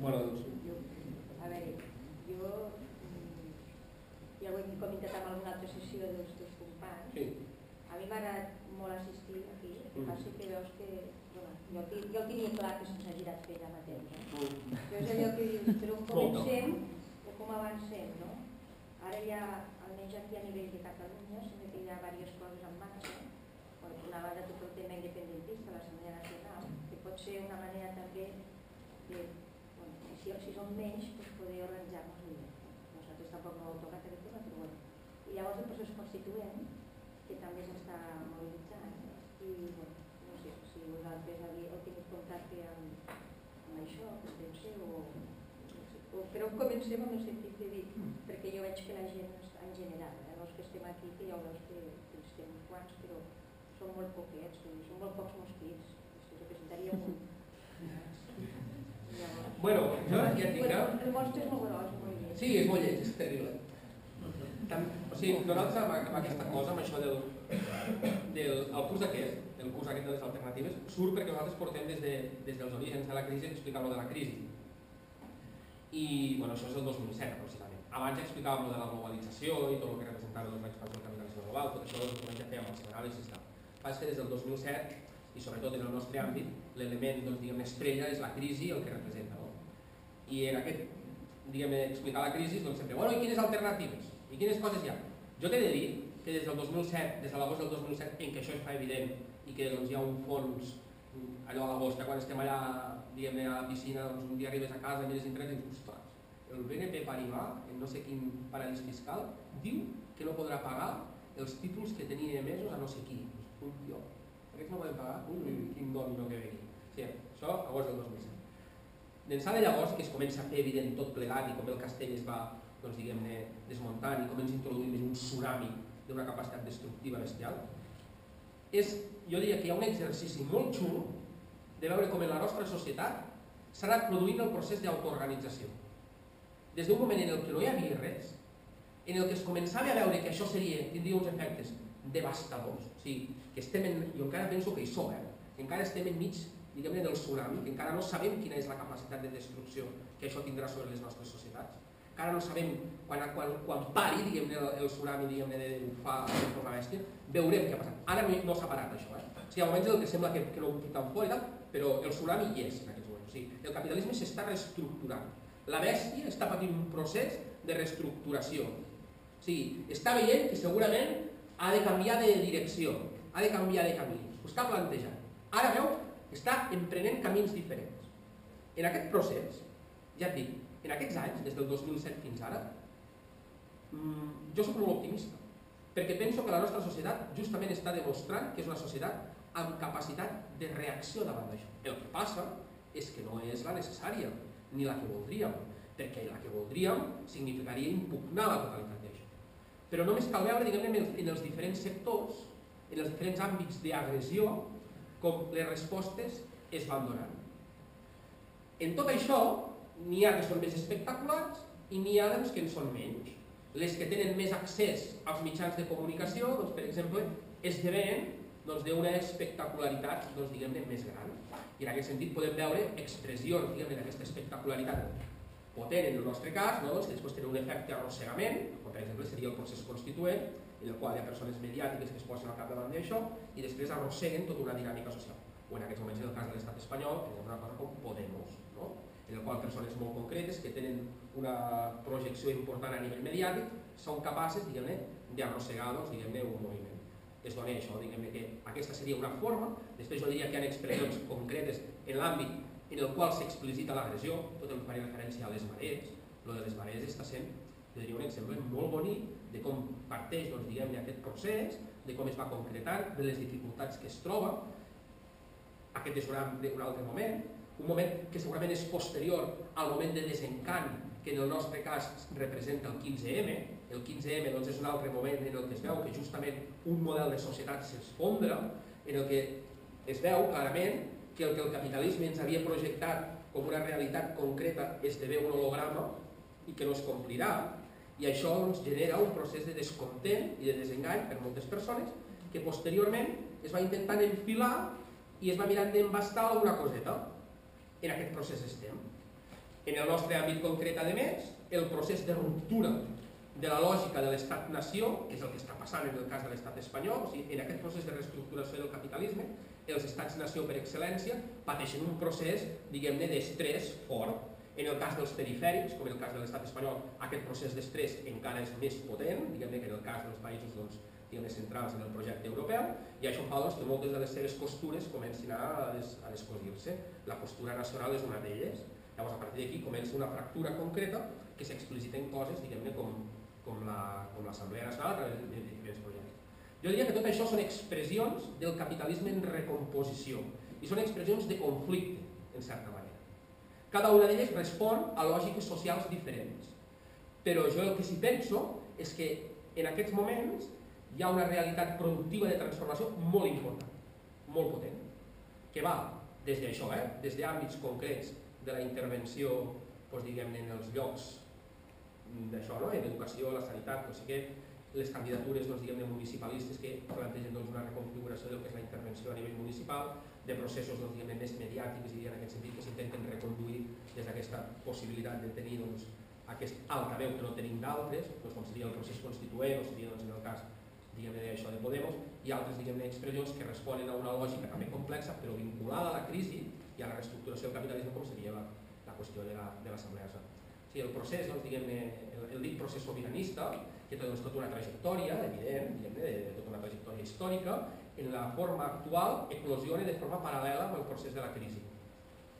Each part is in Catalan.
Bueno, doncs... Jo, a veure, jo mm, ja ho hem comentat amb alguna altra sessió dels teus companys. Sí. A mi m'ha agradat molt assistir aquí, el que Mm. passa que veus que... Bueno, jo, jo tenia clar que se'ns ha girat fer la matèria. Mm. Jo és allò que dius, però on comencem o com avancem, no? Ara ha, almenys aquí a nivell de Catalunya, sembla que hi ha diverses coses en marxa. Bueno, una banda tot el tema independentista, l'Assemblea Nacional, que pot ser una manera també de, si, si som menys, pues poder organitzar-nos millor. Nosaltres tampoc no ho tocat aquest tema, però bueno. I llavors el procés constituent, que també s'està mobilitzant, i bueno, no sé si vosaltres heu tingut contacte amb, amb això, que penseu, o, no sé, o, però comencem amb el sentit de dir, perquè jo veig que la gent en general, eh, els que estem aquí, que ja ho veus que, que estem uns quants, però són molt poquets, són molt pocs mosquits, si representaríem un. Bueno, jo ja et dic, eh? el mostre és molt gros, molt lleig. Sí, és molt lleig, és terrible. Tam, o sigui, nosaltres amb, amb aquesta cosa, amb això del, del el curs aquest, el curs aquest de les alternatives, surt perquè nosaltres portem des, de, des dels orígens de la crisi explicant lo de la crisi. I, bueno, això és el 2007 aproximadament. Abans ja explicàvem lo de la globalització i tot el que representava l'expansió del capitalisme global, tot això doncs, ja fèiem els anàlisis i tal. Passa que des del 2007, i sobretot en el nostre àmbit, l'element doncs, diguem estrella és la crisi el que representa. No? I en aquest, diguem explicar la crisi, doncs sempre, bueno, i quines alternatives? I quines coses hi ha? Jo t'he de dir que des del 2007, des de l'agost del 2007, en què això es fa evident i que doncs, hi ha un fons, allò a l'agost, quan estem allà diguem a la piscina, doncs, un dia arribes a casa, mires internet i dius, ostres, el BNP Paribas, en no sé quin paradís fiscal, diu que no podrà pagar els títols que tenia emesos a no sé qui. Un tio, aquests no poden pagar? Ui, quin domino que ve aquí. Sí, això, agost del 2007. D'ençà de llavors, que es comença a fer evident tot plegat i com el castell es va doncs, diguem-ne, desmuntant i com ens introduïm en un tsunami d'una capacitat destructiva bestial, és, jo diria que hi ha un exercici molt xulo de veure com en la nostra societat s'ha anat produint el procés d'autoorganització. Des d'un moment en el que no hi havia res, en el que es començava a veure que això seria, tindria uns efectes devastadors, o sigui, que estem en, jo encara penso que hi som, eh? encara estem enmig diguem-ne del tsunami, que encara no sabem quina és la capacitat de destrucció que això tindrà sobre les nostres societats. Encara no sabem, quan, quan, quan pari diguem-ne el, el tsunami diguem-ne de bufar per la bèstia, veurem què ha passat. Ara no, no s'ha parat això, eh? O sigui, almenys el que sembla que, que no ho tan tal, però el tsunami hi és en aquests moments. O sigui, el capitalisme s'està reestructurant. La bèstia està patint un procés de reestructuració. O sigui, està veient que segurament ha de canviar de direcció, ha de canviar de camí. Ho està plantejant. Ara veu està emprenent camins diferents. En aquest procés, ja et dic, en aquests anys, des del 2007 fins ara, mmm, jo soc molt optimista, perquè penso que la nostra societat justament està demostrant que és una societat amb capacitat de reacció davant d'això. El que passa és que no és la necessària, ni la que voldríem, perquè la que voldríem significaria impugnar la totalitat d'això. Però només cal veure diguem en, els, en els diferents sectors, en els diferents àmbits d'agressió, com les respostes es van donant. En tot això, n'hi ha que són més espectaculars i n'hi ha doncs, que en són menys. Les que tenen més accés als mitjans de comunicació, doncs, per exemple, esdevenen doncs, d'una espectacularitat doncs, diguem-ne més gran. I en aquest sentit podem veure expressions d'aquesta espectacularitat potent en el nostre cas, no? doncs, que després tenen un efecte arrossegament, com per exemple seria el procés constituent, en el qual hi ha persones mediàtiques que es posen al capdavant d'això i després arrosseguen tota una dinàmica social. O en aquests moments, en el cas de l'estat espanyol, tenim una cosa com Podemos, no? en el qual persones molt concretes que tenen una projecció important a nivell mediàtic són capaces, d'arrossegar doncs, un moviment. Es dona això, que aquesta seria una forma, després jo diria que hi ha expressions concretes en l'àmbit en el qual s'explicita l'agressió, tot el que faria referència a les marees, lo de les marees està sent, jo diria, un exemple molt bonic de com parteix doncs, diguem aquest procés, de com es va concretant, de les dificultats que es troba, aquest és un, un altre moment, un moment que segurament és posterior al moment de desencant que en el nostre cas representa el 15M, el 15M doncs, és un altre moment en el que es veu que justament un model de societat s'esfondra, en el que es veu clarament que el que el capitalisme ens havia projectat com una realitat concreta esdevé un holograma i que no es complirà, i això doncs, genera un procés de descontent i de desengany per moltes persones que posteriorment es va intentant enfilar i es va mirant d'embastar alguna coseta. En aquest procés estem. En el nostre àmbit concret, a més, el procés de ruptura de la lògica de l'estat-nació, que és el que està passant en el cas de l'estat espanyol, o sigui, en aquest procés de reestructuració del capitalisme, els estats-nació per excel·lència pateixen un procés, diguem-ne, d'estrès fort. En el cas dels perifèrics, com en el cas de l'estat espanyol, aquest procés d'estrès encara és més potent, diguem-ne que en el cas dels països doncs, centrals en el projecte europeu, i això fa doncs, que moltes de les seves costures comencin a, des, a descosir-se. La postura nacional és una d'elles. Llavors, a partir d'aquí comença una fractura concreta que s'explicita en coses, diguem-ne, com com l'Assemblea la, Nacional a través de diferents projectes. Jo diria que tot això són expressions del capitalisme en recomposició i són expressions de conflicte, en certa manera. Cada una d'elles respon a lògiques socials diferents. Però jo el que sí penso és que en aquests moments hi ha una realitat productiva de transformació molt important, molt potent, que va des d'això, eh? des d'àmbits concrets de la intervenció doncs, diguem-ne en els llocs d'això, no? en educació, la sanitat, o sigui que les candidatures doncs, diguem, municipalistes que plantegen doncs, una reconfiguració del que és la intervenció a nivell municipal, de processos doncs, més mediàtics i en aquest sentit que s'intenten reconduir des d'aquesta possibilitat de tenir doncs, aquest altaveu que no tenim d'altres, doncs, com seria el procés constituent o seria doncs, en el cas d'això de Podemos, i altres diguem expressions que responen a una lògica també complexa però vinculada a la crisi i a la reestructuració del capitalisme com seria la, la qüestió de l'Assemblea la, sigui, el procés, doncs, diguem el, el dit procés sobiranista, que té doncs, tota una trajectòria, evident, diguem de, de tota una trajectòria històrica, en la forma actual eclosiona de forma paral·lela amb el procés de la crisi.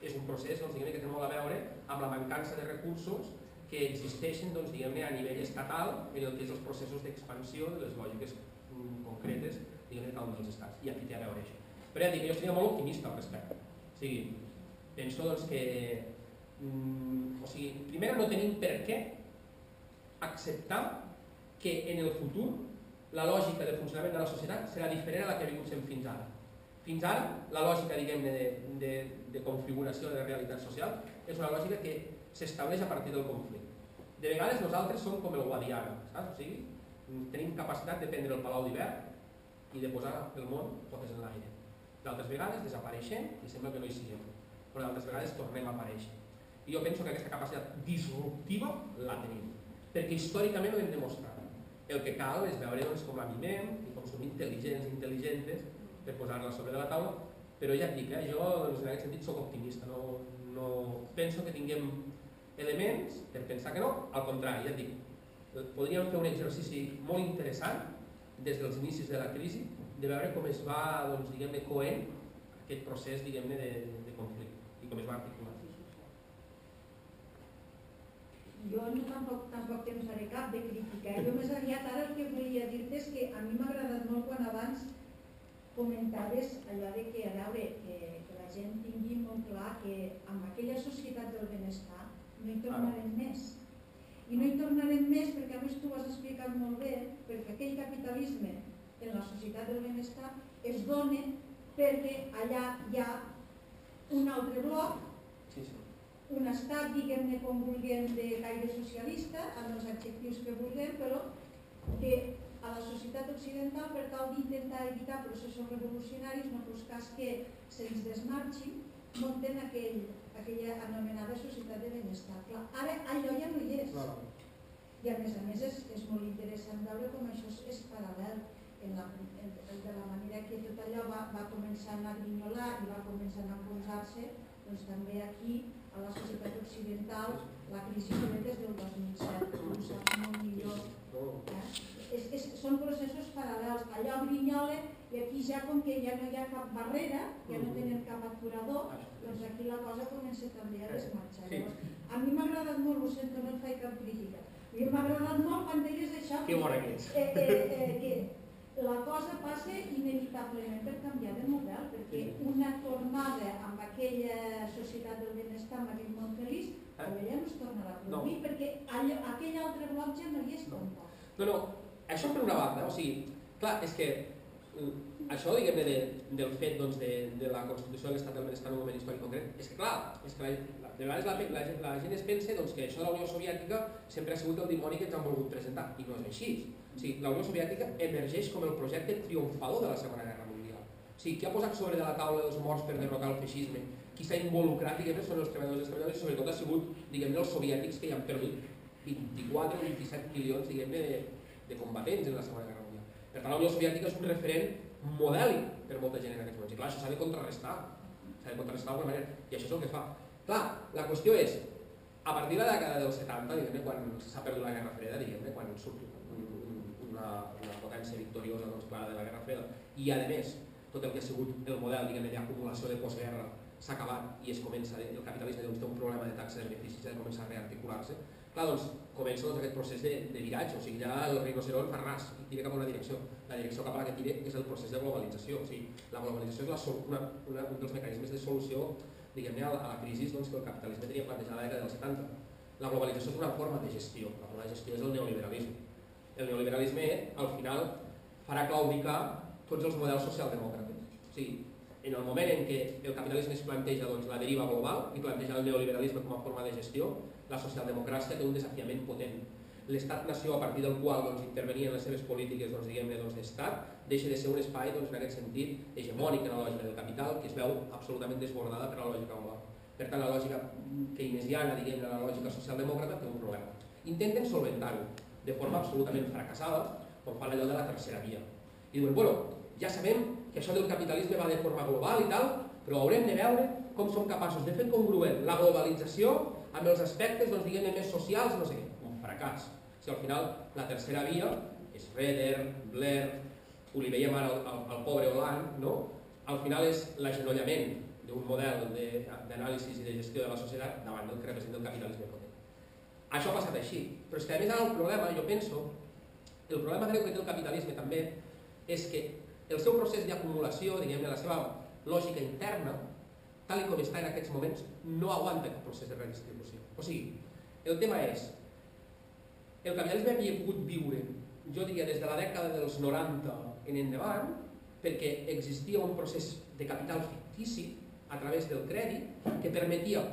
És un procés doncs, que té molt a veure amb la mancança de recursos que existeixen doncs, a nivell estatal en el que és els processos d'expansió de les lògiques mm, concretes diguem cada un dels estats. I aquí té a veure això. Però ja dic, jo seria molt optimista al respecte. O sigui, penso doncs, que Mm, o sigui, primer no tenim per què acceptar que en el futur la lògica de funcionament de la societat serà diferent a la que viscut fins ara. Fins ara, la lògica diguem de, de, de configuració de realitat social és una lògica que s'estableix a partir del conflicte. De vegades nosaltres som com el Guadiana, saps? O sigui, tenim capacitat de prendre el palau d'hivern i de posar el món totes en l'aire. D'altres vegades desapareixem i sembla que no hi siguem, però d'altres vegades tornem a aparèixer. I jo penso que aquesta capacitat disruptiva la tenim, perquè històricament ho hem demostrat. El que cal és veure doncs, com la mimem i com som intel·ligents i intel·ligentes per posar-la sobre la taula, però ja et dic, eh, jo doncs, en aquest sentit sóc optimista, no, no penso que tinguem elements per pensar que no, al contrari, ja et dic, podríem fer un exercici molt interessant des dels inicis de la crisi de veure com es va, doncs, diguem-ne, coent aquest procés, diguem-ne, de, de conflicte i com es va articular jo no tampoc, tampoc temps faré cap de crítica. Eh? Jo més aviat ara el que volia dir-te és que a mi m'ha agradat molt quan abans comentaves allò de que, a veure, que, que la gent tingui molt clar que amb aquella societat del benestar no hi tornarem ah. més. I no hi tornarem més perquè a més tu ho has explicat molt bé, perquè aquell capitalisme en la societat del benestar es dona perquè allà hi ha un altre bloc un estat, diguem-ne com vulguem, de caire socialista, amb els adjectius que vulguem, però que a la societat occidental, per tal d'intentar evitar processos revolucionaris, no fos cas que se'ns desmarxi, munten aquell, aquella anomenada societat de benestar. Clar, ara allò ja no hi és. I a més a més és, és molt interessant veure com això és, és paral·lel en la, en, de la manera que tot allò va, va començar a grinyolar i va començar a enfonsar-se, doncs també aquí a la societat occidental la crisi des del 2007, ho saps molt millor. Eh? És, és, són processos paral·lels. Allò grinyola i aquí ja com que ja no hi ha cap barrera, ja no tenen cap aturador, doncs aquí la cosa comença també a desmarxar. Llavors, a mi m'ha agradat molt, ho sento, no et faig cap crítica, m'ha agradat molt quan deies això, que, eh, eh, eh, que la cosa passa inevitablement per canviar de model, perquè una tornada amb aquella societat del benestar, amb aquell món feliç, eh? ja no es tornarà a produir, no. perquè allò, aquell altre bloc ja no hi és tampoc. No, no, això per una banda, o sigui, clar, és que mm, això, diguem-ne, de, del fet doncs, de, de la Constitució de l'Estat del Benestar en un moment històric concret, és que clar, és que la, de vegades la, la, la gent es pensa doncs, que això de la Unió Soviètica sempre ha sigut el dimoni que ens han volgut presentar, i no és així. O sigui, la Unió Soviètica emergeix com el projecte triomfador de la Segona Guerra Mundial. O sigui, qui ha posat sobre de la taula dels morts per derrotar el feixisme? qui s'ha involucrat, diguem són els treballadors i les treballadores, i sobretot ha sigut, diguem els soviètics que hi han perdut 24 o 27 milions, diguem de, de combatents en la Segona Guerra Mundial. Per tant, la Unió Soviètica és un referent modèlic per molta gent en aquests moments. I clar, això s'ha de contrarrestar. S'ha de contrarrestar d'alguna manera. I això és el que fa. Clar, la qüestió és, a partir de la dècada dels 70, diguem quan s'ha perdut la Guerra Freda, diguem quan surt una, una potència victoriosa doncs, clara de la Guerra Freda, i a més, tot el que ha sigut el model d'acumulació de postguerra s'ha acabat i es comença, el capitalisme doncs, té un problema de taxa de beneficis, ha de començar a rearticular-se, doncs comença doncs, aquest procés de, de viratge, o sigui, ja el rinoceront fa ras i tira cap a una direcció. La direcció cap a la que tira és el procés de globalització, o sigui, la globalització és la, una, una, un dels mecanismes de solució diguem-ne a, la crisi doncs, que el capitalisme tenia plantejada a la dècada dels 70. La globalització és una forma de gestió, la forma de gestió és el neoliberalisme. El neoliberalisme al final farà claudicar tots els models socialdemòcrates. O sigui, en el moment en què el capitalisme es planteja doncs, la deriva global i planteja el neoliberalisme com a forma de gestió, la socialdemocràcia té un desafiament potent. L'estat-nació, a partir del qual doncs, intervenia en les seves polítiques doncs, doncs, d'estat, doncs, deixa de ser un espai doncs, en aquest sentit hegemònic en la lògica del capital, que es veu absolutament desbordada per la lògica global. Per tant, la lògica keynesiana, diguem la lògica socialdemòcrata, té un problema. Intenten solventar-ho de forma absolutament fracassada, com fan allò de la tercera via. I diuen, bueno, ja sabem que això del capitalisme va de forma global i tal, però haurem de veure com som capaços de fer congruent la globalització amb els aspectes, doncs, diguem més socials, no sé què, fracàs. Si al final la tercera via és Reder, Blair, li veiem ara al pobre Hollande, no? al final és l'agenollament d'un model d'anàlisi i de gestió de la societat davant del que representa el capitalisme potent. Això ha passat així, però és que a més ara el problema, jo penso, el problema greu que té el capitalisme també és que el seu procés d'acumulació, diguem-ne, la seva lògica interna, tal com està en aquests moments, no aguanta aquest procés de redistribució. O sigui, el tema és, el capitalisme havia pogut viure, jo diria, des de la dècada dels 90 en endavant, perquè existia un procés de capital fictici a través del crèdit que permetia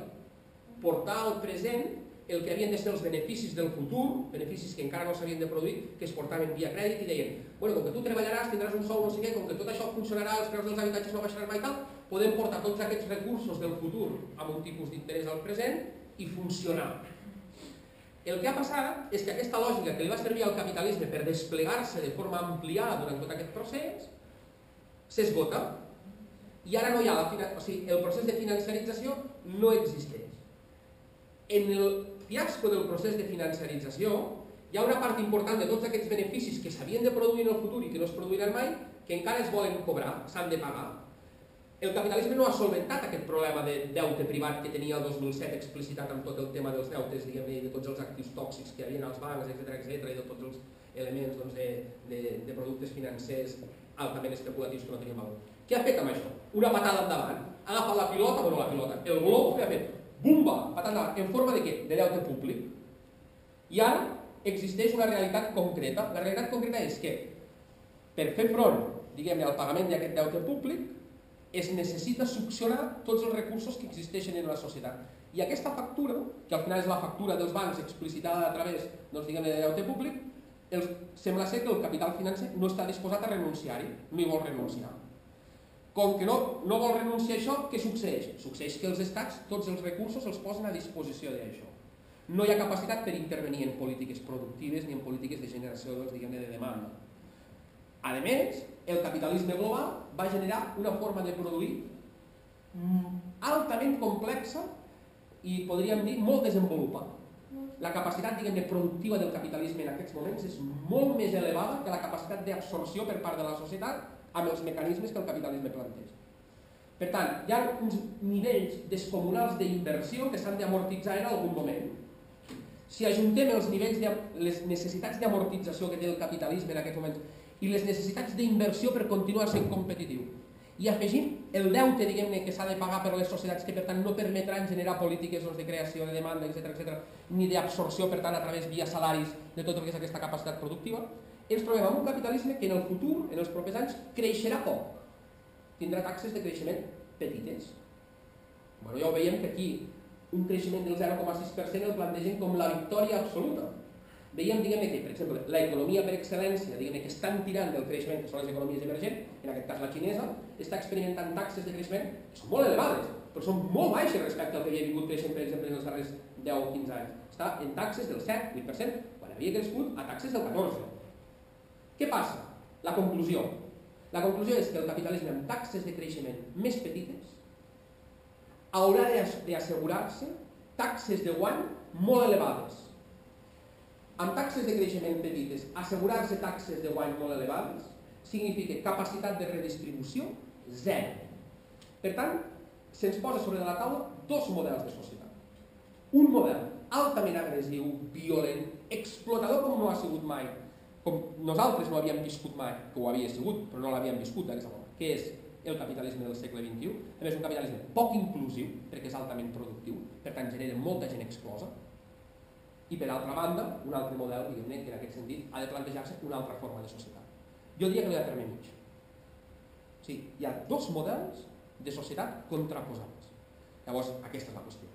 portar al present el que havien de ser els beneficis del futur, beneficis que encara no s'havien de produir, que es portaven via crèdit i deien, bueno, com que tu treballaràs, tindràs un sou, no sé què, com que tot això funcionarà, els preus dels habitatges no baixaran mai tal, podem portar tots aquests recursos del futur amb un tipus d'interès al present i funcionar. El que ha passat és que aquesta lògica que li va servir al capitalisme per desplegar-se de forma ampliada durant tot aquest procés s'esgota i ara no hi ha la, o sigui, el procés de financiarització no existeix. En el fiasco del procés de financiarització, hi ha una part important de tots aquests beneficis que s'havien de produir en el futur i que no es produiran mai, que encara es volen cobrar, s'han de pagar. El capitalisme no ha solventat aquest problema de deute privat que tenia el 2007 explicitat amb tot el tema dels deutes, diguem de tots els actius tòxics que hi havia als bancs, etc etc i de tots els elements doncs, de, de, de productes financers altament especulatius que no tenien valor. Què ha fet amb això? Una patada endavant. Ha agafat la pilota, bueno, la pilota, el glob que ha fet Bumba, patata, en forma de què? De deute públic. I ara existeix una realitat concreta. La realitat concreta és que per fer front, diguem al pagament d'aquest deute públic, es necessita succionar tots els recursos que existeixen en la societat. I aquesta factura, que al final és la factura dels bancs explicitada a través doncs, diguem de deute públic, els, sembla ser que el capital financer no està disposat a renunciar-hi, no hi vol renunciar. Com que no, no vol renunciar a això, què succeeix? Succeeix que els estats tots els recursos els posen a disposició d'això. No hi ha capacitat per intervenir en polítiques productives ni en polítiques de generació doncs, diguem de demanda. A més, el capitalisme global va generar una forma de produir altament complexa i podríem dir molt desenvolupada. La capacitat diguem productiva del capitalisme en aquests moments és molt més elevada que la capacitat d'absorció per part de la societat amb els mecanismes que el capitalisme planteja. Per tant, hi ha uns nivells descomunals d'inversió que s'han d'amortitzar en algun moment. Si ajuntem els nivells de, les necessitats d'amortització que té el capitalisme en aquests moments i les necessitats d'inversió per continuar sent competitiu, i afegim el deute diguem-ne que s'ha de pagar per les societats que per tant no permetran generar polítiques doncs, de creació, de demanda, etc etc, ni d'absorció per tant a través via salaris de tot el que és aquesta capacitat productiva, ens trobem amb un capitalisme que en el futur, en els propers anys, creixerà poc. Tindrà taxes de creixement petites. Bueno, ja ho veiem que aquí un creixement del 0,6% el plantegen com la victòria absoluta. Veiem, diguem que, per exemple, l'economia per excel·lència, diguem que estan tirant del creixement, que són les economies emergents, en aquest cas la xinesa, està experimentant taxes de creixement que són molt elevades. però són molt baixes respecte al que havia vingut creixent, per exemple, en els darrers 10 o 15 anys. Està en taxes del 7, 8%, quan havia crescut a taxes del 14%. Què passa? La conclusió. La conclusió és que el capitalisme amb taxes de creixement més petites haurà d'assegurar-se taxes de guany molt elevades. Amb taxes de creixement petites, assegurar-se taxes de guany molt elevades significa capacitat de redistribució zero. Per tant, se'ns posa sobre la taula dos models de societat. Un model altament agressiu, violent, explotador com no ha sigut mai, com nosaltres no havíem viscut mai, que ho havia sigut, però no l'havíem viscut d'aquesta forma, que és el capitalisme del segle XXI, a més un capitalisme poc inclusiu, perquè és altament productiu, per tant genera molta gent exclosa, i per altra banda, un altre model, diguem-ne, que en aquest sentit ha de plantejar-se una altra forma de societat. Jo diria que no hi ha terme mig. Sí, hi ha dos models de societat contraposats. Llavors, aquesta és la qüestió.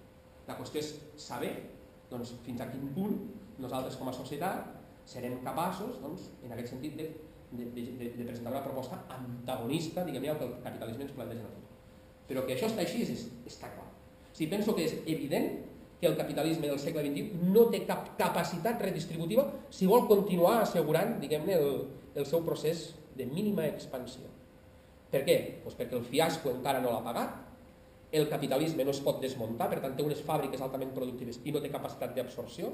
La qüestió és saber doncs, fins a quin punt nosaltres com a societat serem capaços, doncs, en aquest sentit, de, de, de, de presentar una proposta antagonista, diguem-ne, al que el capitalisme ens planteja en el futur. Però que això està així és, està clar. O sigui, penso que és evident que el capitalisme del segle XXI no té cap capacitat redistributiva si vol continuar assegurant, diguem-ne, el, el seu procés de mínima expansió. Per què? Pues perquè el fiasco encara no l'ha pagat, el capitalisme no es pot desmuntar, per tant té unes fàbriques altament productives i no té capacitat d'absorció,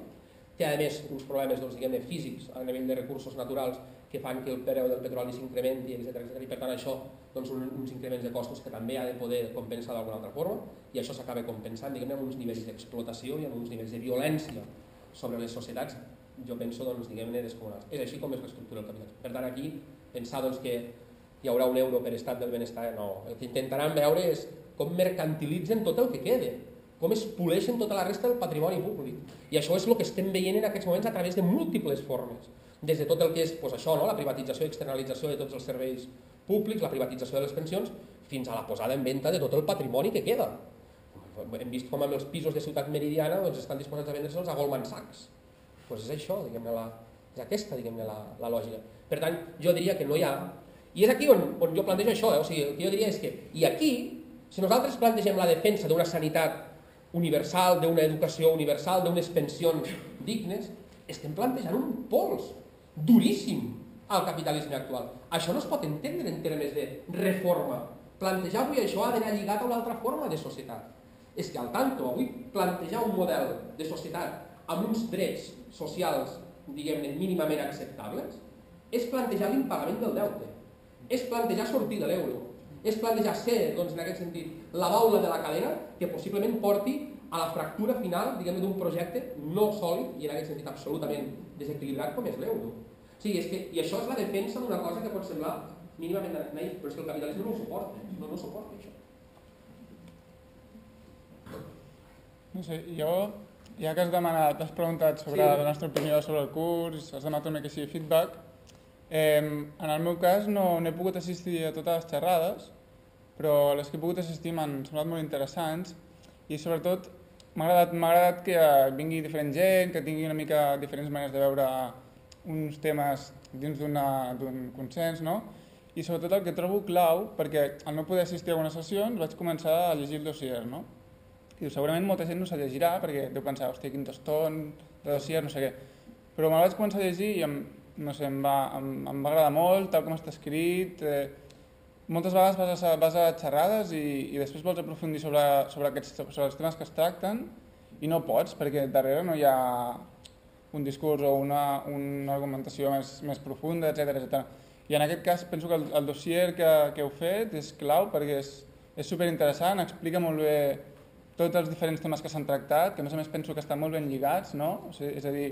té a més uns problemes doncs, diguem físics a nivell de recursos naturals que fan que el preu del petroli s'incrementi, etc, etc. I per tant això, doncs, un, uns increments de costos que també ha de poder compensar d'alguna altra forma i això s'acaba compensant diguem amb uns nivells d'explotació i amb uns nivells de violència sobre les societats, jo penso, doncs, diguem-ne, descomunals. És així com es reestructura el capitalisme. Per tant, aquí, pensar doncs, que hi haurà un euro per estat del benestar, no. El que intentaran veure és com mercantilitzen tot el que quede, com es poleixen tota la resta del patrimoni públic. I això és el que estem veient en aquests moments a través de múltiples formes. Des de tot el que és pues, això, no? la privatització i externalització de tots els serveis públics, la privatització de les pensions, fins a la posada en venda de tot el patrimoni que queda. Hem vist com amb els pisos de Ciutat Meridiana doncs, estan disposats a vendre-se'ls a Goldman Sachs. Pues és això, diguem-ne, la, és aquesta diguem la, la lògica. Per tant, jo diria que no hi ha... I és aquí on, on jo plantejo això, eh? o sigui, el que jo diria és que, i aquí, si nosaltres plantegem la defensa d'una sanitat universal, d'una educació universal, d'unes pensions dignes, estem plantejant un pols duríssim al capitalisme actual. Això no es pot entendre en termes de reforma. Plantejar avui això ha d'anar lligat a una altra forma de societat. És que al tanto, avui plantejar un model de societat amb uns drets socials, diguem-ne, mínimament acceptables, és plantejar l'impagament del deute, és plantejar sortir de l'euro, és plantejar ser, doncs, en aquest sentit, la baula de la cadena que possiblement porti a la fractura final, diguem d'un projecte no sòlid i en aquest sentit absolutament desequilibrat com és l'euro. O sigui, és que, I això és la defensa d'una cosa que pot semblar mínimament naïf, però és que el capitalisme no ho suporta, no, no suporta això. No sé, jo, ja que has demanat, has preguntat sobre sí. la nostra opinió sobre el curs, has demanat una queixa de feedback, Eh, en el meu cas no, no he pogut assistir a totes les xerrades, però les que he pogut assistir m'han semblat molt interessants i sobretot m'ha agradat, agradat que vingui diferent gent, que tingui una mica diferents maneres de veure uns temes dins d'un consens, no? I sobretot el que trobo clau, perquè al no poder assistir a algunes sessions vaig començar a llegir el dossier, no? I segurament molta gent no se'l llegirà perquè deu pensar, hòstia, quin tostón de dossier, no sé què. Però me'l vaig començar a llegir i em, no sé, em va, em, em va agradar molt, tal com està escrit. Eh, moltes vegades vas a, vas a xerrades i, i després vols aprofundir sobre, sobre, aquests, sobre els temes que es tracten i no pots, perquè darrere no hi ha un discurs o una, una argumentació més, més profunda, etc etc. I en aquest cas penso que el, el dossier que, que heu fet és clau perquè és, és superinteressant, explica molt bé tots els diferents temes que s'han tractat, que a més a més penso que estan molt ben lligats, no? O sigui, és a dir,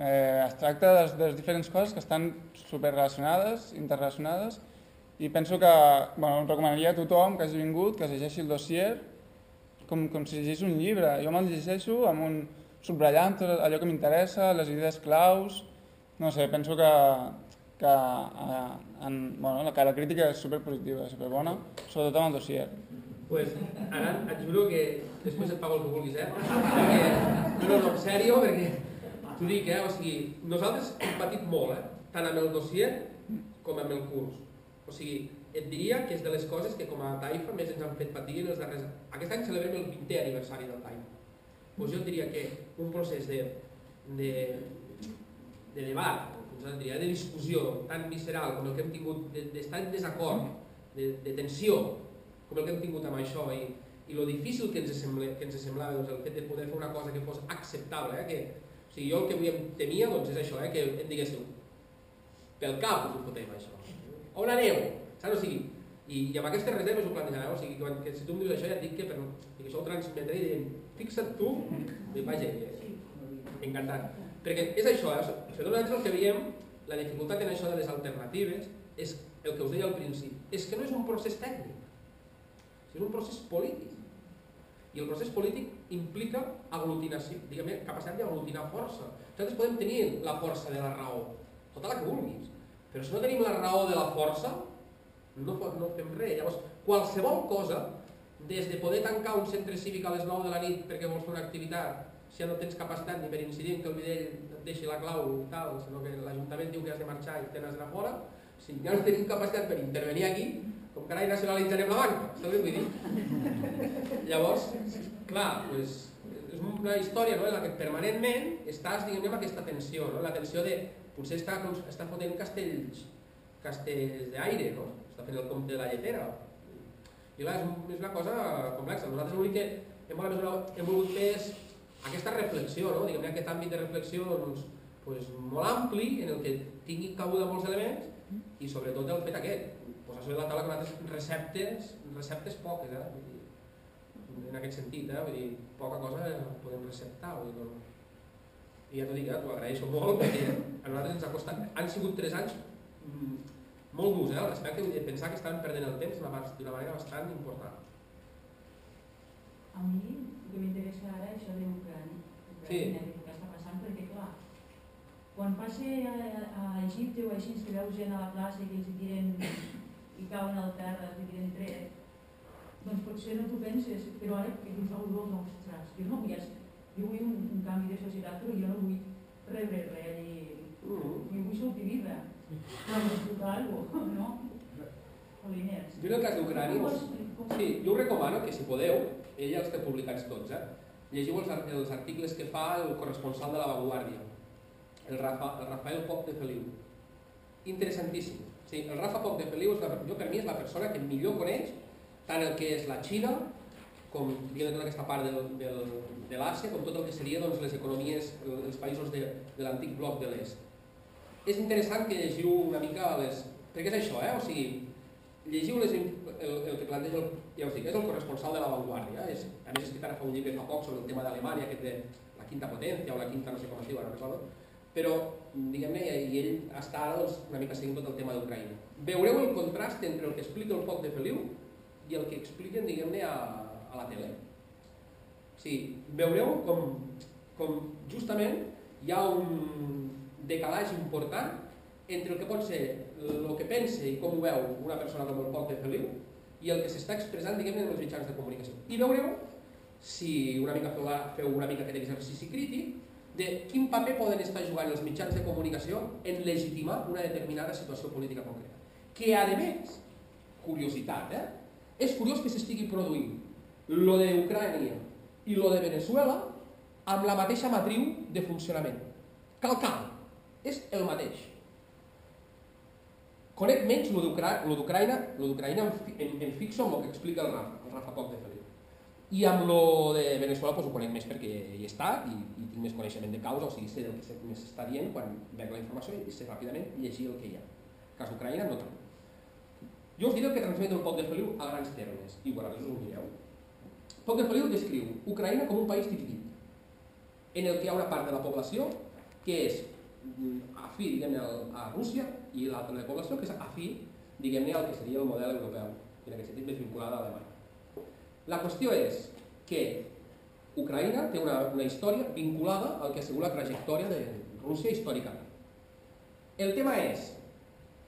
Eh, es tracta de, de les diferents coses que estan superrelacionades, interrelacionades, i penso que bueno, recomanaria a tothom que hagi vingut que llegeixi el dossier com, com si llegís un llibre. Jo me'l llegeixo amb un subratllant tot allò que m'interessa, les idees claus, no sé, penso que, que eh, en, bueno, la, la crítica és superpositiva, superbona, sobretot amb el dossier. Pues, ara et juro que després et pago el que vulguis, eh? Perquè, no, no, en sèrio, perquè T'ho dic, eh? O sigui, nosaltres hem patit molt, eh? Tant amb el dossier com amb el curs. O sigui, et diria que és de les coses que com a Taifa més ens han fet patir en els darrers... Aquest any celebrem el 20è aniversari del Taifa. Pues jo diria que un procés de, de, de debat, diria, de discussió tan visceral com el que hem tingut, d'estar en desacord, de, de tensió, com el que hem tingut amb això i, i lo difícil que ens, sembla, que ens semblava doncs, el fet de poder fer una cosa que fos acceptable, eh? que, o sigui, jo el que avui em temia doncs, és això, eh? que em diguéssiu pel cap us ho fotem això, on aneu? Saps? O sigui, i, i amb aquestes reserves ho plantejava, o sigui, que, que si tu em dius això ja et dic que, per, que això ho transmetré i dient, fixa't tu, i vaja, eh? encantat. Perquè és això, eh? sobretot nosaltres el que veiem, la dificultat en això de les alternatives, és el que us deia al principi, és que no és un procés tècnic, és un procés polític. I el procés polític implica aglutinació, diguem capacitat d'aglutinar força. Nosaltres podem tenir la força de la raó, tota la que vulguis, però si no tenim la raó de la força, no, no fem res. Llavors, qualsevol cosa, des de poder tancar un centre cívic a les 9 de la nit perquè vols fer una activitat, si ja no tens capacitat ni per incidir que el videll et deixi la clau i tal, sinó que l'Ajuntament diu que has de marxar i te n'has d'anar fora, si ja no tenim capacitat per intervenir aquí, com carai nacionalitzarem la banca, saps què vull dir? Llavors, clar, pues, és una història no, en la que permanentment estàs diguem, amb aquesta tensió, no? la tensió de potser està, està fotent castells, castells d'aire, no? està fent el compte de la lletera. I clar, és, una cosa complexa. Nosaltres l'únic que hem, hem volgut fer és aquesta reflexió, no? diguem aquest àmbit de reflexió doncs, pues, molt ampli, en el que tingui cabuda molts elements i sobretot el fet aquest, posar sobre la taula que nosaltres receptes, receptes poques, eh? En aquest sentit, eh? Vull dir, poca cosa podem receptar. Vull dir, no, i ja t'ho dic, eh, t'ho agraeixo molt perquè a nosaltres ens ha costat, han sigut tres anys mm, molt durs, eh, al respecte, vull dir, pensar que estàvem perdent el temps d'una manera bastant important. A mi el que m'interessa ara és això d'Ucrània, sí. que està passant, perquè clar, quan passe a, a Egipte o així que veus gent a la plaça i que els tiren i cauen al terra, els tiren tret, doncs potser no t'ho penses, però ara que dius, oh, dos, ostres, jo no vull jo vull un, un canvi de societat, però jo no vull rebre res mm. jo vull sortir viva. Però disfrutar alguna cosa, no? Poliners. Jo en el cas d'Ucrània, sí, jo us recomano que si podeu, ella els té publicats tots, eh? llegiu els, els articles que fa el corresponsal de la Vanguardia, el, Rafa, el Rafael Poc de Feliu. Interessantíssim. Sí, el Rafa Poc de Feliu, és la, jo per mi és la persona que millor coneix tant el que és la Xina com diguem, tota aquesta part del, del, de l'Àsia, com tot el que seria doncs, les economies, els països de, de l'antic bloc de l'est. És interessant que llegiu una mica les... perquè és això, eh? o sigui, llegiu les, el, el que planteja, el, ja us dic, és el corresponsal de la Vanguardia, és, a més escrit ara fa un llibre fa poc sobre el tema d'Alemanya, aquest de la quinta potència o la quinta no sé com es diu, ara recordo, però diguem-ne, i ell està doncs, una mica seguint tot el tema d'Ucraïna. Veureu el contrast entre el que explica el poc de Feliu i el que expliquen, diguem-ne, a, a la tele. Sí, veureu com, com justament hi ha un decalatge important entre el que pot ser el que pensa i com ho veu una persona com el Pol de Feliu i el que s'està expressant, diguem-ne, en els mitjans de comunicació. I veureu, si una mica feu, feu una mica aquest exercici crític, de quin paper poden estar jugant els mitjans de comunicació en legitimar una determinada situació política concreta. Que, a més, curiositat, eh? és curiós que s'estigui produint lo d'Ucrània i lo de Venezuela amb la mateixa matriu de funcionament. Calcal, és el mateix. Conec menys lo d'Ucraïna en, en, en fixo amb el que explica el Rafa, el Rafa Poc de Feliu. I amb lo de Venezuela pues, ho conec més perquè hi està i, i tinc més coneixement de causa, o sigui, sé el que m'està dient quan veig la informació i sé ràpidament llegir el que hi ha. El cas d'Ucraïna no tant. Jo us diré el que transmet el Poc de Feliu a grans termes, i vosaltres us ho mireu. Poc de Feliu descriu Ucraïna com un país dividit, en el que hi ha una part de la població que és mm, afí diguem-ne a Rússia i l'altra de la població que és afí diguem-ne al que seria el model europeu, en aquest sentit més vinculada a Alemanya. La qüestió és que Ucraïna té una, una història vinculada al que ha sigut la trajectòria de Rússia històricament. El tema és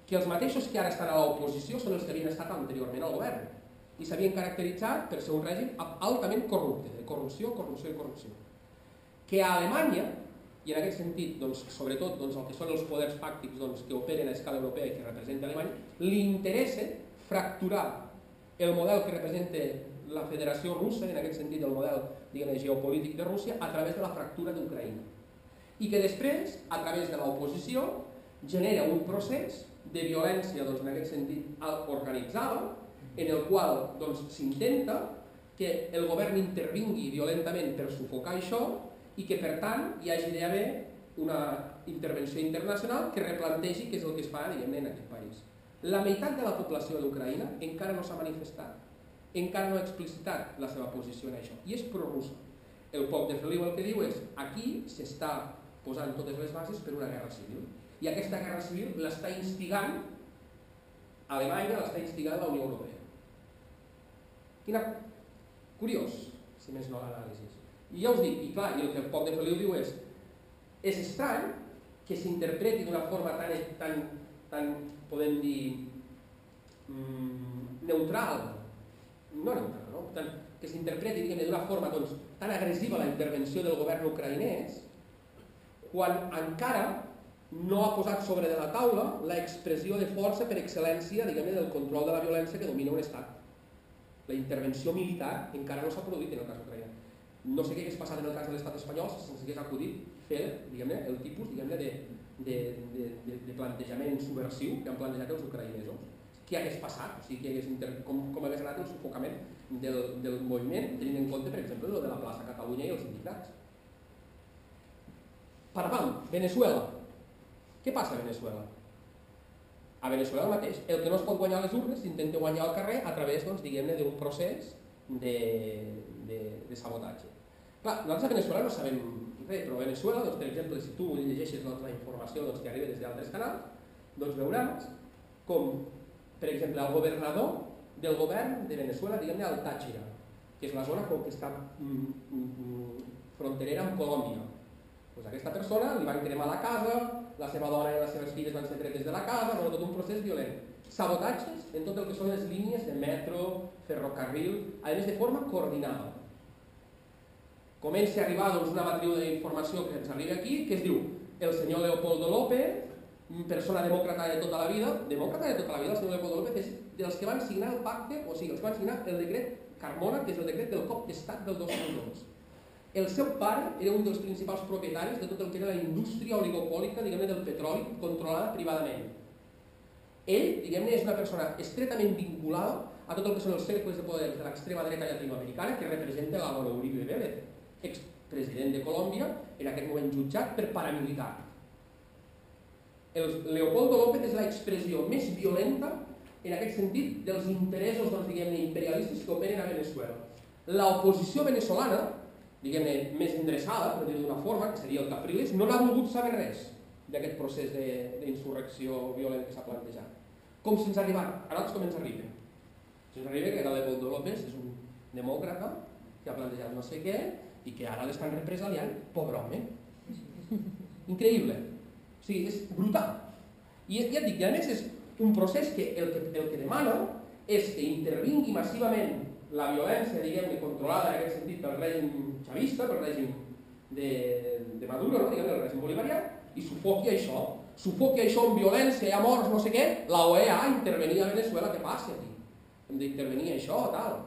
que els mateixos que ara estan a l'oposició són els que havien estat anteriorment al govern i s'havien caracteritzat per ser un règim altament corrupte, de corrupció, corrupció i corrupció. Que a Alemanya, i en aquest sentit, doncs, sobretot doncs, el que són els poders fàctics doncs, que operen a escala europea i que representa Alemanya, li interessa fracturar el model que representa la Federació Russa, en aquest sentit el model diguem, geopolític de Rússia, a través de la fractura d'Ucraïna. I que després, a través de l'oposició, genera un procés de violència doncs, en aquest sentit organitzada, en el qual doncs, s'intenta doncs, que el govern intervingui violentament per sufocar això i que per tant hi hagi d'haver una intervenció internacional que replantegi què és el que es fa en aquest país. La meitat de la població d'Ucraïna encara no s'ha manifestat, encara no ha explicitat la seva posició en això, i és prorussa. El poc de Feliu el que diu és aquí s'està posant totes les bases per una guerra civil, i aquesta guerra civil l'està instigant Alemanya, l'està instigant la Unió Europea. Quina... Curiós, si més no l'anàlisi. I ja us dic, i clar, i el que el poc de Feliu diu és és estrany que s'interpreti d'una forma tan, tan, tan, podem dir, mm, neutral, no neutral, no? Tan, que s'interpreti d'una forma doncs, tan agressiva la intervenció del govern ucraïnès quan encara no ha posat sobre de la taula l'expressió de força per excel·lència del control de la violència que domina un estat. La intervenció militar encara no s'ha produït en el cas ucraïnà. No sé què hagués passat en el cas de l'estat espanyol si se'ns hagués acudit fer el tipus de, de, de, de, de plantejament subversiu que han plantejat els ucraïnesos. Què hagués passat? O sigui, hagués inter... com, com hagués anat el sufocament del, del moviment, tenint en compte, per exemple, el de la plaça Catalunya i els indignats. Parvam, Venezuela. Què passa a Venezuela? A Venezuela el mateix. El que no es pot guanyar a les urnes s'intenta guanyar al carrer a través doncs, diguem-ne procés de, de, de sabotatge. Clar, nosaltres a Venezuela no sabem res, però a Venezuela, doncs, per exemple, si tu llegeixes doncs, la informació doncs, que arriba des d'altres canals, doncs veuràs com, per exemple, el governador del govern de Venezuela, diguem-ne al Táchira, que és la zona com que està mm, mm, fronterera amb Colòmbia, pues aquesta persona li van cremar la casa, la seva dona i les seves filles van ser tretes de la casa, bueno, tot un procés violent. Sabotatges en tot el que són les línies de metro, ferrocarril, a més de forma coordinada. Comença a arribar doncs, una matriu d'informació que ens arriba aquí, que es diu el senyor Leopoldo López, persona demòcrata de tota la vida, demòcrata de tota la vida, el senyor Leopoldo López és dels que van signar el pacte, o sigui, els que van signar el decret Carmona, que és el decret del cop d'estat del 2002 el seu pare era un dels principals propietaris de tot el que era la indústria oligopòlica diguem del petroli controlada privadament. Ell, diguem-ne, és una persona estretament vinculada a tot el que són els cercles de poder de l'extrema dreta llatinoamericana que representa Loro Uribe Vélez, expresident de Colòmbia, en aquest moment jutjat per paramilitar. El Leopoldo López és l'expressió més violenta en aquest sentit dels interessos doncs, diguem-ne imperialistes que operen a Venezuela. L'oposició venezolana diguem-ne, més endreçada, per dir d'una forma, que seria el Capriles, no n'ha volgut saber res d'aquest procés d'insurrecció violent que s'ha plantejat. Com se'ns ha arribat? A nosaltres com ens arriba? Se'ns arriba que era Leopoldo López és un demòcrata que ha plantejat no sé què i que ara l'estan represaliant, pobre home. Increïble. O sigui, és brutal. I ja et dic, i a més és un procés que el que, el que demana és que intervingui massivament la violència, diguem-ne, controlada en aquest sentit pel règim chavista, pel règim de, de Maduro, no? diguem, el règim bolivarià, i sufoqui això. Sufoqui això amb violència, hi ha morts, no sé què, la OEA intervenia a Venezuela, què passa aquí? Hem d'intervenir això, tal.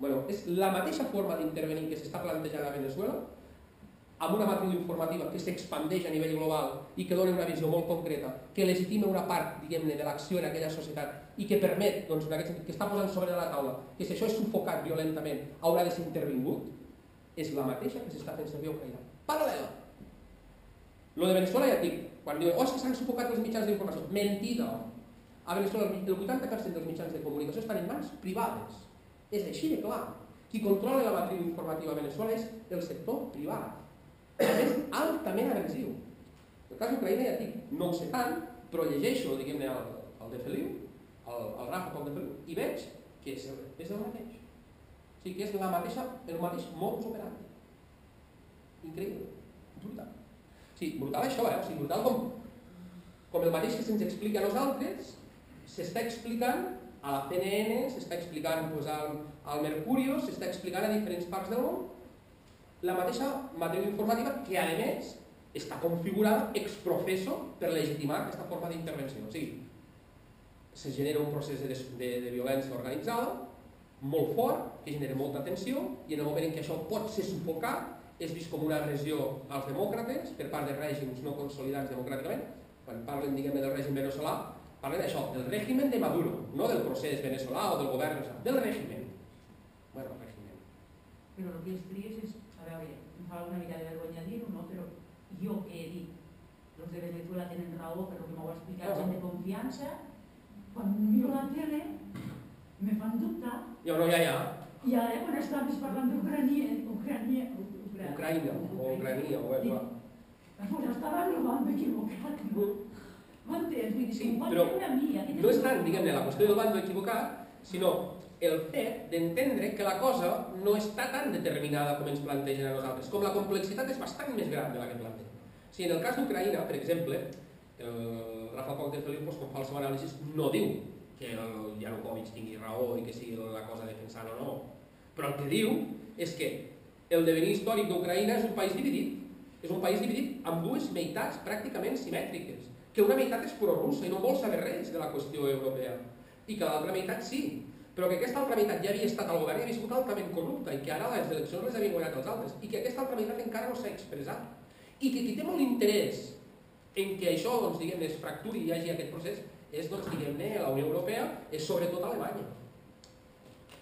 Bueno, és la mateixa forma d'intervenir que s'està plantejant a Venezuela, amb una matriu informativa que s'expandeix a nivell global i que dona una visió molt concreta, que legitima una part, diguem-ne, de l'acció en aquella societat i que permet, doncs, en aquest sentit, que està posant sobre la taula, que si això és sufocat violentament haurà de ser intervingut, és la mateixa que s'està fent servir a Ucraïna. Paral·lela. Lo de Venezuela ja et dic, quan diuen, oh, és que s'han sufocat els mitjans d'informació. Mentida. A Venezuela el 80% dels mitjans de comunicació estan en mans privades. És així de clar. Qui controla la matriu informativa a Venezuela és el sector privat. És altament agressiu. El cas d'Ucraïna ja et dic, no ho sé tant, però llegeixo, diguem-ne, el, el de Feliu, el, el Rafa com de Feliu, i veig que és és el mateix. O sigui que és la mateixa, el mateix modus operandi. Increïble. Brutal. Sí, brutal això, eh? O sigui, brutal com, com el mateix que se'ns explica a nosaltres, s'està explicant a la CNN, s'està explicant pues, al, al Mercurio, s'està explicant a diferents parts del món, la mateixa matriu informativa que, a més, està configurada ex profeso per legitimar aquesta forma d'intervenció. O sigui, se genera un procés de, de, de violència organitzada molt fort, que genera molta tensió i en el moment en què això pot ser sufocat és vist com una agressió als demòcrates per part de règims no consolidats democràticament. Quan parlen, diguem del règim veneçolà, parlen d'això, del règim de Maduro, no del procés veneçolà o del govern, del règim. Bueno, règim. Però el que és trist és, a veure, em fa una mica de vergonya dir-ho, no? però jo que he dit, els de Venezuela tenen raó per lo que m'ho ha explicat gent de confiança, quan miro la tele me fan dubtar Ja, no, ja, ja. i ara quan estaves parlant d'Ucrània, Ucrània, Ucrània, Ucraïna, o Ucrania, o és igual. Pues estava globant equivocat, no? M'entens? Vull dir, Sí, però dir a mi, aquest No és tant, diguem-ne, la qüestió del bando equivocat, sinó el fet d'entendre que la cosa no està tan determinada com ens plantegen a nosaltres, com la complexitat és bastant més gran de la que plantegen. Si en el cas d'Ucraïna, per exemple, el Rafa Poc de Felipe, com fa el seu anàlisi, no diu que el Yanukovych tingui raó i que sigui la cosa defensant o no. Però el que diu és que el devenir històric d'Ucraïna és un país dividit. És un país dividit amb dues meitats pràcticament simètriques. Que una meitat és prorussa i no vol saber res de la qüestió europea. I que l'altra meitat sí. Però que aquesta altra meitat ja havia estat al govern i havia sigut altament corrupta i que ara les eleccions les havien guanyat els altres. I que aquesta altra meitat encara no s'ha expressat. I que qui té molt interès en que això, doncs, diguem es fracturi i hi hagi aquest procés, és, doncs, diguem-ne, la Unió Europea, és sobretot Alemanya.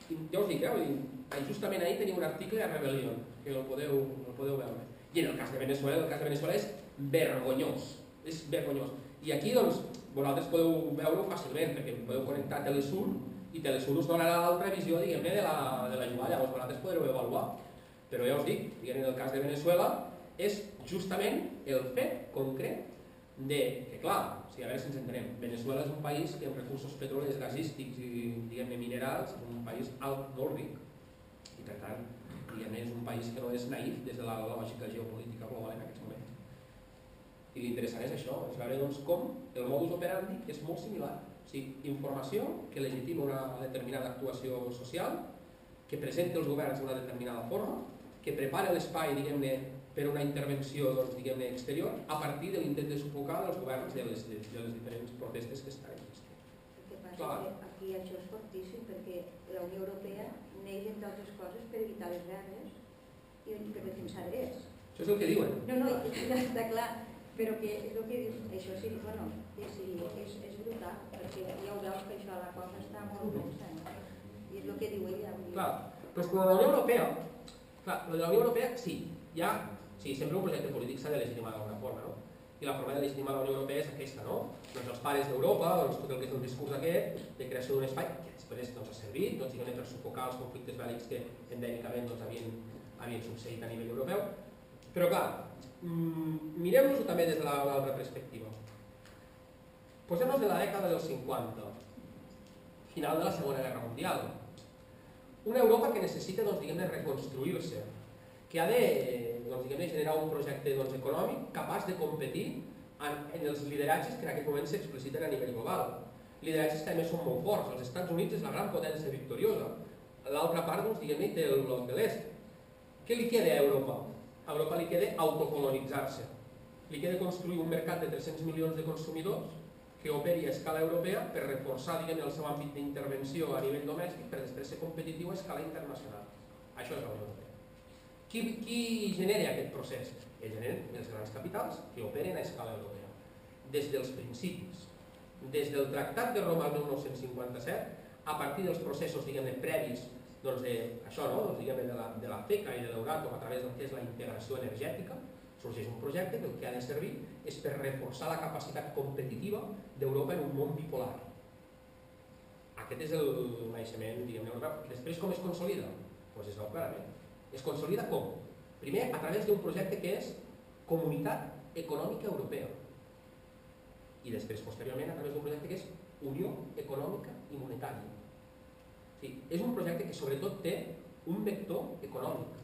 I ja us dic, eh, justament ahir tenia un article a Rebellion, que el podeu, el podeu veure. I en el cas de Venezuela, el cas de Venezuela és vergonyós, és vergonyós. I aquí, doncs, vosaltres podeu veure-ho fàcilment, perquè podeu connectar Telesur i Telesur us donarà l'altra visió, diguem-ne, de, la, de la jugada, llavors vosaltres podreu avaluar. Però ja us dic, diguem en el cas de Venezuela, és justament el fet concret de que, clar, si a veure si ens entenem, Venezuela és un país que amb recursos petrolers, gasístics i, diguem-ne, minerals, és un país alt, molt i per tant, diguem és un país que no és naïf des de la lògica geopolítica global en aquests moments. I l'interessant és això, és veure doncs, com el modus operandi és molt similar. O sigui, informació que legitima una determinada actuació social, que presenta els governs d'una determinada forma, que prepara l'espai, diguem-ne, per una intervenció doncs, diguem exterior a partir de l'intent de sufocar els governs de les, de, de les diferents protestes que estan existint. El que passa Clar. és que aquí això és fortíssim perquè la Unió Europea neix, entre altres coses, per evitar les guerres i per defensar drets. Això és el que diuen. No, no, està clar, però que és el que dius, això sí, bueno, que sí, és, és brutal, perquè ja ho veus que això la cosa està molt tensa, no? I és el que diu ella. Clar, però és que la Unió Europea, clar, la de la Unió Europea sí, ja, sí, sempre un projecte polític s'ha de legitimar d'alguna forma, no? I la forma de legitimar la Unió Europea és aquesta, no? Doncs els pares d'Europa, doncs tot el que és el discurs aquest de creació d'un espai que després doncs, ha servit, doncs, diguem, per sufocar els conflictes bèl·lics que endèmicament doncs, havien, havien succeït a nivell europeu. Però clar, mm, mirem-nos-ho també des de la- l'altra perspectiva. Posem-nos de la dècada dels 50, final de la Segona Guerra Mundial. Una Europa que necessita doncs, reconstruir-se, que ha de doncs, generar un projecte doncs, econòmic capaç de competir en, en els lideratges que en aquest moment s'expliciten a nivell global. Lideratges que a més són molt forts. Els Estats Units és la gran potència victoriosa. L'altra part doncs, diguem té el bloc de l'est. Què li queda a Europa? A Europa li queda autocolonitzar-se. Li queda construir un mercat de 300 milions de consumidors que operi a escala europea per reforçar diguem, el seu àmbit d'intervenció a nivell domèstic per després ser competitiu a escala internacional. Això és la Unió. Qui, qui genera aquest procés? El generen els grans capitals que operen a escala europea. Des dels principis, des del Tractat de Roma del 1957, a partir dels processos diguem previs doncs, de, això, no? doncs, diguem de, la, de la FECA i de l'Euratom a través del que és la integració energètica, sorgeix un projecte que el que ha de servir és per reforçar la capacitat competitiva d'Europa en un món bipolar. Aquest és el naixement, diguem-ne. Després com es consolida? Doncs pues es veu clarament. Es consolida com? Primer, a través d'un projecte que és Comunitat Econòmica Europea. I després, posteriorment, a través d'un projecte que és Unió Econòmica i Monetària. Sí, és un projecte que sobretot té un vector econòmic,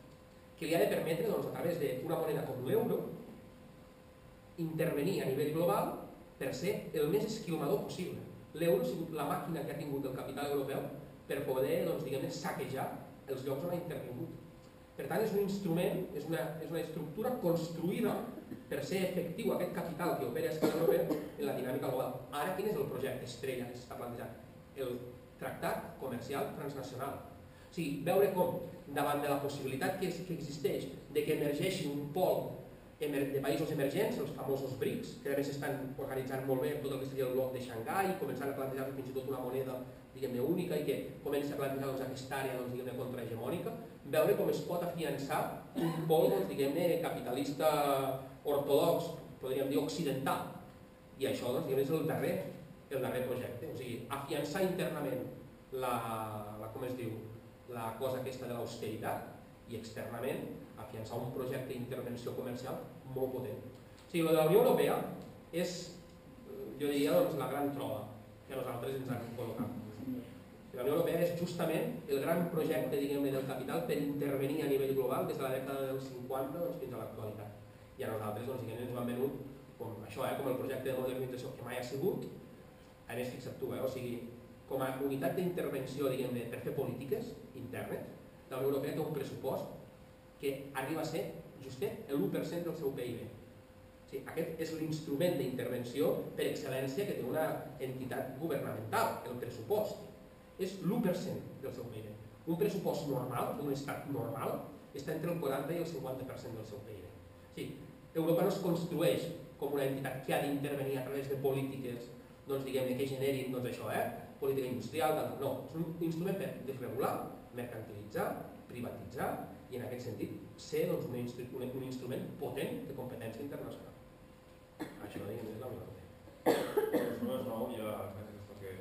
que li ha de permetre, doncs, a través d'una moneda com l'euro, intervenir a nivell global per ser el més esquilmador possible. L'euro ha sigut la màquina que ha tingut el capital europeu per poder doncs, diguem saquejar els llocs on ha intervingut. Per tant, és un instrument, és una, és una estructura construïda per ser efectiu aquest capital que opera a escala europea en la dinàmica global. Ara, quin és el projecte estrella que s'està plantejant? El tractat comercial transnacional. O sigui, veure com, davant de la possibilitat que, que existeix de que emergeixi un pol de països emergents, els famosos BRICS, que a més estan organitzant molt bé tot el que seria el bloc de Xangai, començant a plantejar fins i tot una moneda diguem única i que comença a plantejar doncs, aquesta àrea doncs, diguem contrahegemònica, veure com es pot afiançar un pol doncs, diguem capitalista ortodox, podríem dir occidental. I això doncs, diguem, és el darrer, el darrer projecte, o sigui, afiançar internament la, la, com es diu, la cosa aquesta de l'austeritat i externament afiançar un projecte d'intervenció comercial molt potent. O sigui, la Unió Europea és, jo diria, doncs, la gran troba que nosaltres ens han col·locat. La Unió Europea és justament el gran projecte diguem del capital per intervenir a nivell global des de la dècada dels 50 doncs, fins a l'actualitat. I a nosaltres doncs, ens ho han venut com això, eh, com el projecte de modernització que mai ha sigut, a més fixa't tu, eh, o sigui, com a unitat d'intervenció per fer polítiques internes, la Unió Europea té un pressupost que arriba a ser justet l'1% del seu PIB. O sigui, aquest és l'instrument d'intervenció per excel·lència que té una entitat governamental, el pressupost. És l'1% del seu PIB. Un pressupost normal, d'un estat normal, està entre el 40 i el 50% del seu PIB. O sigui, Europa no es construeix com una entitat que ha d'intervenir a través de polítiques doncs, diguem que generin doncs, això, eh? política industrial, no, és un instrument per desregular, mercantilitzar, privatitzar i en aquest sentit ser doncs, un, instru un, un instrument potent de competència internacional. Això diguem és la meva. Doncs no és nou, ja gràcies perquè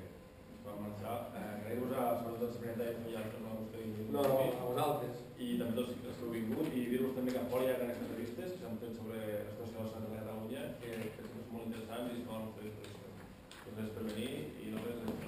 va marxar. Eh, Agrair-vos a sobretot a Sabrina i a no, vostè i no, no, a vosaltres. I també tots els que heu vingut i dir-vos també que fora hi ha grans especialistes que s'han fet sobre la situació de la Santa Catalunya que, que són molt interessants i poden fer disposició. Doncs per venir i no